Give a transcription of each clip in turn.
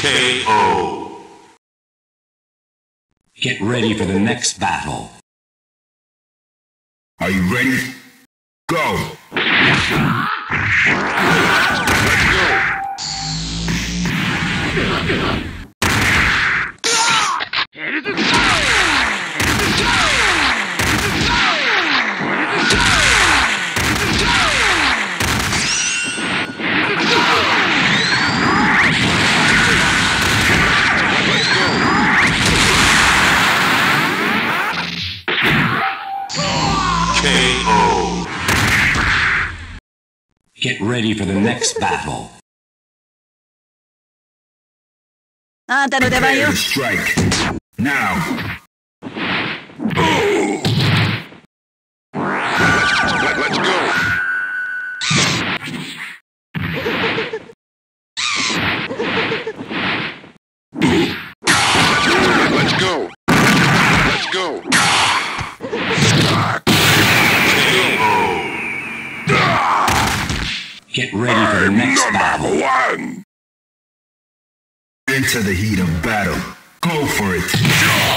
KO. Get ready for the next battle. Are you ready? Go. Let's go. Get ready for the next battle. Ah, te to strike. Now. Get ready for the next battle. one. Into the heat of battle. Go for it.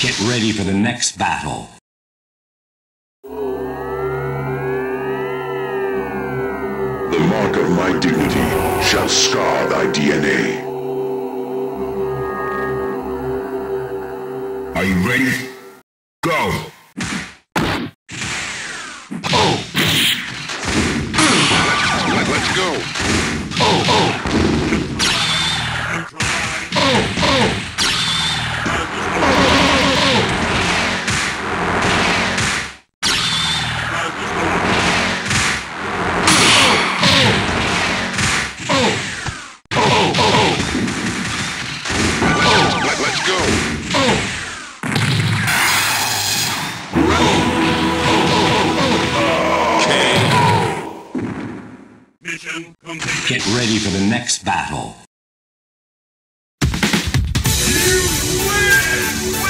Get ready for the next battle. The mark of my dignity shall scar thy DNA. Are you ready? Go. Mission. Get ready for the next battle. You win!